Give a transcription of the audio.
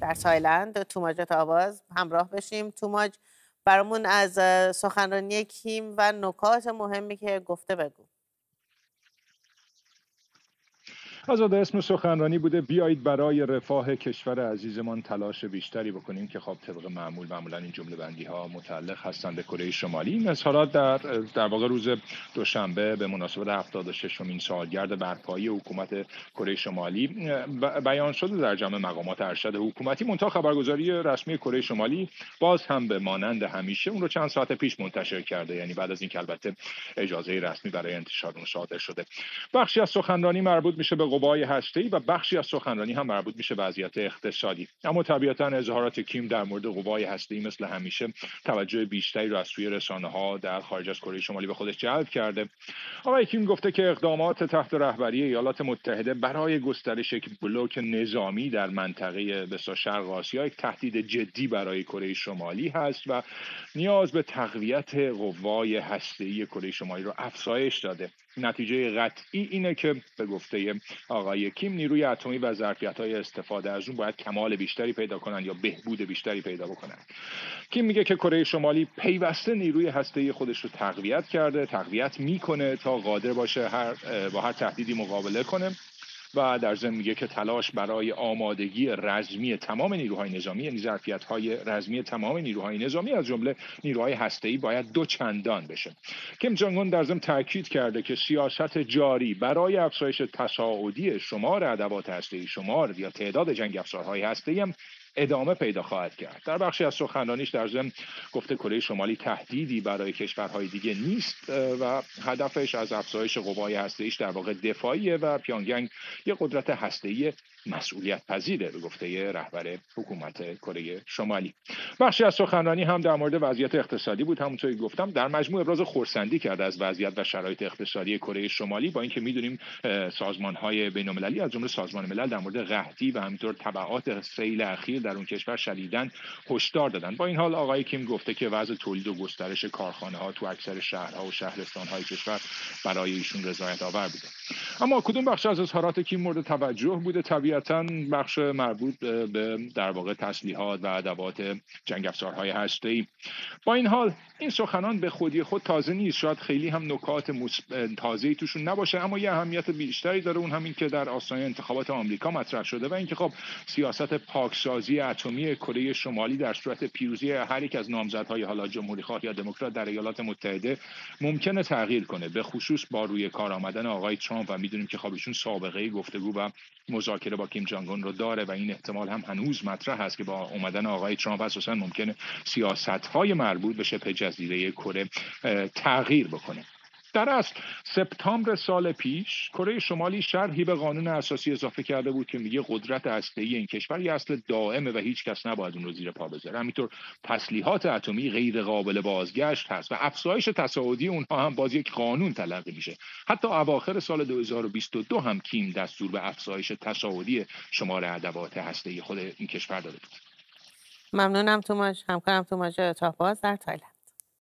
در تایلند توماج آواز همراه بشیم. توماج برامون از سخنرانی کیم و نکات مهمی که گفته بگو. آزاده اسم سخنرانی بوده. بیایید برای رفاه کشور عزیزمان تلاش بیشتری بکنیم که خب طبق معمول معمولا این جمله بندی ها متعلق هستند به کره شمالی. این اظهارات در در واقع روز دوشنبه به مناسبت 76 امین سالگرد برپایی حکومت کره شمالی بیان شده در جمع مقامات ارشد حکومتی منتها خبرگزاری رسمی کره شمالی باز هم به مانند همیشه اون رو چند ساعت پیش منتشر کرده. یعنی بعد از اینکه البته اجازه رسمی برای انتشار اون صادر شده. بخشی از سخنرانی مربوط میشه به قوای هسته‌ای و بخشی از سخنرانی هم مربوط میشه وضعیت اقتصادی. اما طبیعتا اظهارات کیم در مورد قوای هسته‌ای مثل همیشه توجه بیشتری را از سوی رسانه ها در خارج از کره شمالی به خودش جلب کرده. آقای کیم گفته که اقدامات تحت رهبری ایالات متحده برای گسترش یک بلوک نظامی در منطقه بسا شرق آسیا یک تهدید جدی برای کره شمالی هست و نیاز به تقویت قوای هسته‌ای کره شمالی را افزایش داده. نتیجه قطعی اینه که به گفته آقای کیم نیروی اتمی و ظرفیت های استفاده از اون باید کمال بیشتری پیدا کنند یا بهبود بیشتری پیدا بکنند. کیم میگه که کره شمالی پیوسته نیروی هسته خودش رو تقویت کرده تقویت می‌کنه تا قادر باشه هر با هر تهدیدی مقابله کنه. و در ضمن میگه که تلاش برای آمادگی رزمی تمام نیروهای نظامی یعنی ظرفیت های رزمی تمام نیروهای نظامی از جمله نیروهای هسته‌ای باید دو چندان بشه. کیم جانگون در ضمن تاکید کرده که سیاست جاری برای افزایش تصاعدی شمار ادوات هسته‌ای شمار یا تعداد جنگ افزارهای هسته‌ای هم ادامه پیدا خواهد کرد. در بخشی از سخنرانیش در ضمن گفته کره شمالی تهدیدی برای کشورهای دیگه نیست و هدفش از افزایش قوای هسته‌ایش در واقع دفاعیه و پیانگنگ یه قدرت هسته‌ای مسئولیت پذیره به گفته رهبر حکومت کره شمالی. بخشی از سخنرانی هم در مورد وضعیت اقتصادی بود. همونطوری گفتم در مجموع ابراز خورسندی کرده از وضعیت و شرایط اقتصادی کره شمالی با اینکه می‌دونیم سازمان های بین المللی از جمله سازمان ملل در مورد قحطی و همینطور تبعات سیل اخیر در اون کشور شدیداً هشدار دادن. با این حال آقای کیم گفته که وضع تولید و گسترش کارخانه ها تو اکثر شهرها و شهرستان های کشور برای ایشون رضایت آور بوده. اما کدوم بخش از اظهارات کیم مورد توجه بوده؟ طبیعتا بخش مربوط به در واقع تسلیحات و ادوات جنگ افزارهای هسته‌ای. با این حال این سخنان به خودی خود تازه نیست. شاید خیلی هم نکات تازه‌ای توشون نباشه اما یه اهمیت بیشتری داره اون همین که در آستانه انتخابات آمریکا مطرح شده و اینکه خب سیاست پاکسازی اتمی کره شمالی در صورت پیروزی هر یک از نامزدهای حالا جمهوری خواه یا دموکرات در ایالات متحده ممکنه تغییر کنه. به خصوص با روی کار آمدن آقای ترامپ و می‌دونیم که خب ایشون سابقه گفتگو و مذاکره با کیم جانگون رو داره و این احتمال هم هنوز مطرح هست که با اومدن آقای ترامپ اساسا ممکنه سیاست های مربوط به جزیره کره تغییر بکنه. در اصل سپتامبر سال پیش کره شمالی شرحی به قانون اساسی اضافه کرده بود که میگه قدرت هسته‌ای این کشور یه اصل دائمه و هیچ کس نباید اون رو زیر پا بذاره. همینطور تسلیحات اتمی غیر قابل بازگشت هست و افزایش تصاعدی اونها هم باز یک قانون تلقی میشه. حتی اواخر سال 2022 هم کیم دستور به افزایش تصاعدی شمار ادوات هسته‌ای خود این کشور داده بود. ممنونم توماش. همکارم توماش تاپاز در تایلند.